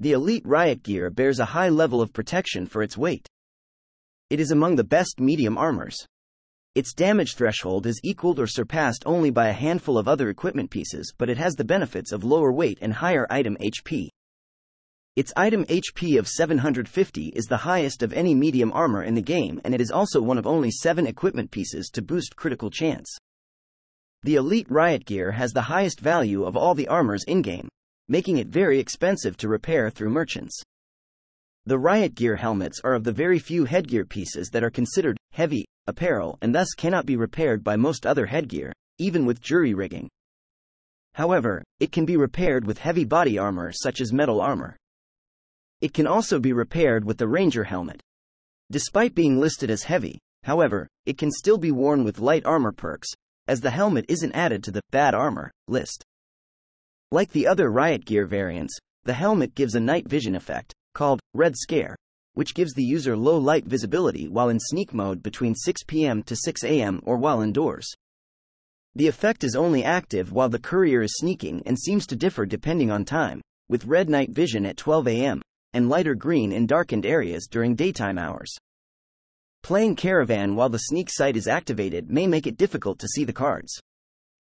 The Elite Riot Gear bears a high level of protection for its weight. It is among the best medium armors. Its damage threshold is equaled or surpassed only by a handful of other equipment pieces, but it has the benefits of lower weight and higher item HP. Its item HP of 750 is the highest of any medium armor in the game, and it is also one of only seven equipment pieces to boost critical chance. The Elite Riot Gear has the highest value of all the armors in game, making it very expensive to repair through merchants. The Riot Gear helmets are of the very few headgear pieces that are considered heavy apparel and thus cannot be repaired by most other headgear, even with jury rigging. However, it can be repaired with heavy body armor such as metal armor. It can also be repaired with the Ranger helmet. Despite being listed as heavy, however, it can still be worn with light armor perks, as the helmet isn't added to the bad armor list. Like the other Riot Gear variants, the helmet gives a night vision effect, called Red Scare, which gives the user low light visibility while in sneak mode between 6 p.m. to 6 a.m. or while indoors. The effect is only active while the courier is sneaking and seems to differ depending on time, with red night vision at 12 a.m and lighter green in darkened areas during daytime hours. Playing Caravan while the sneak sight is activated may make it difficult to see the cards.